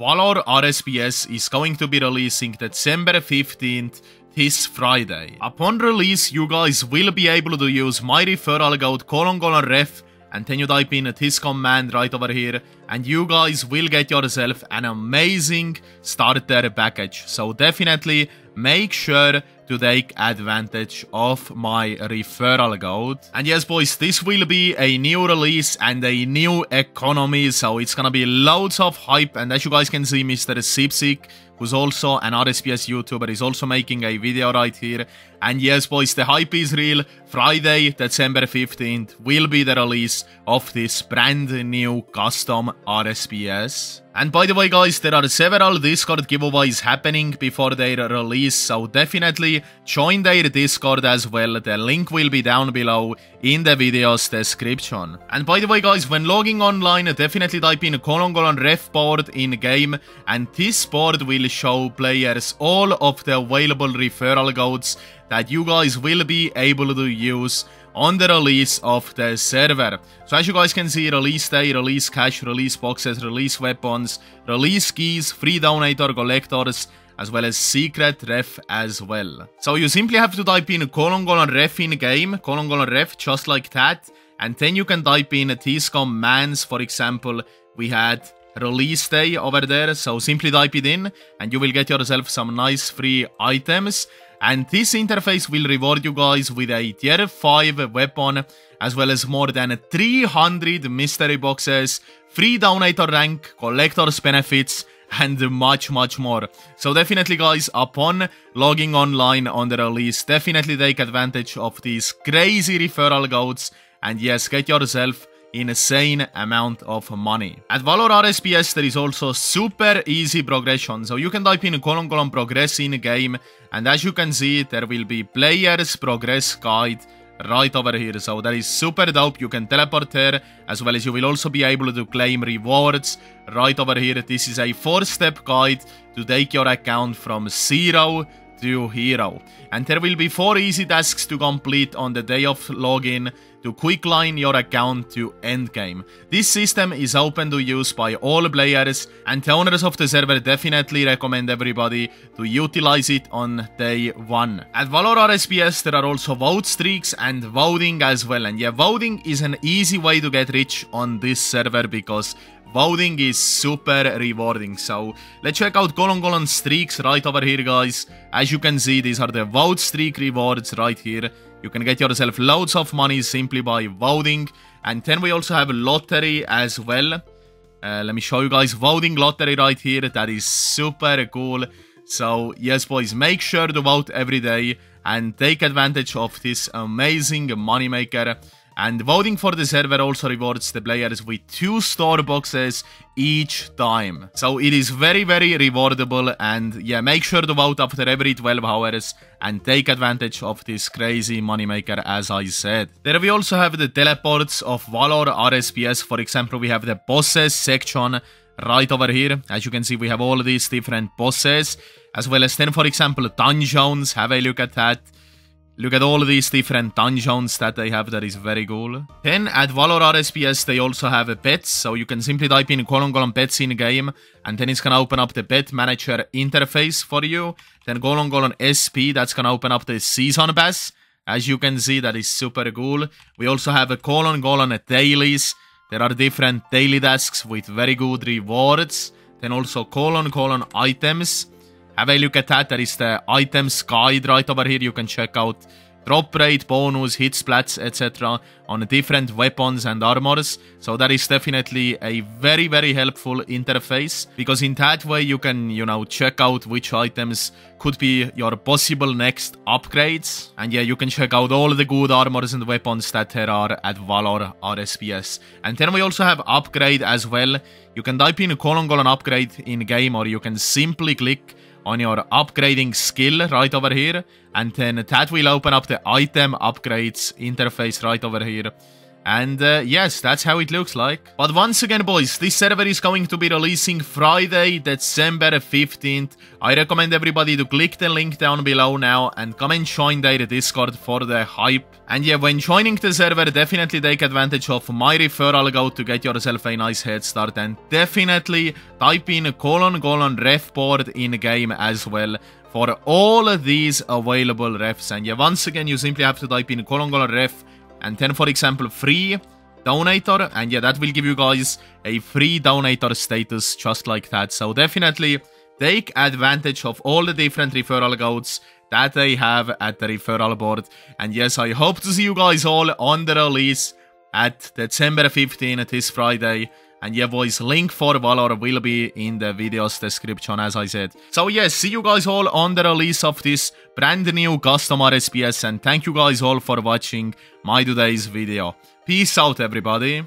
Valor RSPS is going to be releasing December 15th this Friday. Upon release, you guys will be able to use my referral code colon colon ref and then you type in this command right over here and you guys will get yourself an amazing starter package. So definitely make sure to take advantage of my referral code. And yes boys, this will be a new release and a new economy, so it's gonna be loads of hype and as you guys can see Mr. Sipsik who's also an RSPS YouTuber, is also making a video right here. And yes, boys, the hype is real. Friday, December 15th, will be the release of this brand new custom RSPS. And by the way, guys, there are several Discord giveaways happening before their release, so definitely join their Discord as well. The link will be down below in the video's description. And by the way, guys, when logging online, definitely type in colon colon ref board in game, and this board will show players all of the available referral codes that you guys will be able to use on the release of the server. So as you guys can see, release day, release cash, release boxes, release weapons, release keys, free donator collectors, as well as secret ref as well. So you simply have to type in colon colon ref in game, colon colon ref just like that, and then you can type in these commands, for example, we had release day over there, so simply type it in and you will get yourself some nice free items. And this interface will reward you guys with a tier 5 weapon, as well as more than 300 mystery boxes, free donator rank, collector's benefits, and much much more. So definitely guys, upon logging online on the release, definitely take advantage of these crazy referral codes and yes, get yourself insane amount of money. At Valor RSPS there is also super easy progression, so you can type in colon colon progress in game and as you can see there will be players progress guide right over here. So that is super dope. You can teleport there as well as you will also be able to claim rewards right over here. This is a four step guide to take your account from zero to hero. And there will be four easy tasks to complete on the day of login to quickline your account to endgame. This system is open to use by all players and the owners of the server definitely recommend everybody to utilize it on day 1. At Valor RSPS there are also vote streaks and voting as well and yeah voting is an easy way to get rich on this server because Voting is super rewarding, so let's check out Colon Colon streaks right over here guys. As you can see, these are the vote streak rewards right here. You can get yourself loads of money simply by voting. And then we also have lottery as well. Uh, let me show you guys voting lottery right here. That is super cool. So yes boys, make sure to vote every day and take advantage of this amazing moneymaker. And voting for the server also rewards the players with two store boxes each time. So it is very, very rewardable. And yeah, make sure to vote after every 12 hours and take advantage of this crazy moneymaker, as I said. There we also have the teleports of Valor RSPS. For example, we have the bosses section right over here. As you can see, we have all these different bosses, as well as then, for example, dungeons. Have a look at that. Look at all these different dungeons that they have, that is very cool. Then at Valor RSPS they also have a pets, so you can simply type in colon colon pets in game, and then it's gonna open up the pet manager interface for you. Then colon colon SP, that's gonna open up the season pass. As you can see, that is super cool. We also have a colon colon dailies. There are different daily tasks with very good rewards. Then also colon colon items. Have a look at that. There is the items guide right over here. You can check out drop rate, bonus, hit splats, etc. on different weapons and armors. So that is definitely a very, very helpful interface because in that way you can, you know, check out which items could be your possible next upgrades. And yeah, you can check out all the good armors and weapons that there are at Valor RSPS. And then we also have upgrade as well. You can type in colon colon upgrade in game or you can simply click on your upgrading skill right over here. And then that will open up the item upgrades interface right over here And uh, yes, that's how it looks like. But once again, boys, this server is going to be releasing Friday, December 15th. I recommend everybody to click the link down below now and come and join their Discord for the hype. And yeah, when joining the server, definitely take advantage of my referral code to get yourself a nice head start. And definitely type in colon colon ref board in game as well for all of these available refs. And yeah, once again, you simply have to type in colon colon ref and then for example free donator and yeah that will give you guys a free donator status just like that. So definitely take advantage of all the different referral codes that they have at the referral board. And yes i hope to see you guys all on the release at december 15th this friday and yeah, boys, link for Valor will be in the video's description, as I said. So yes, see you guys all on the release of this brand new custom RSPS, and thank you guys all for watching my today's video. Peace out, everybody.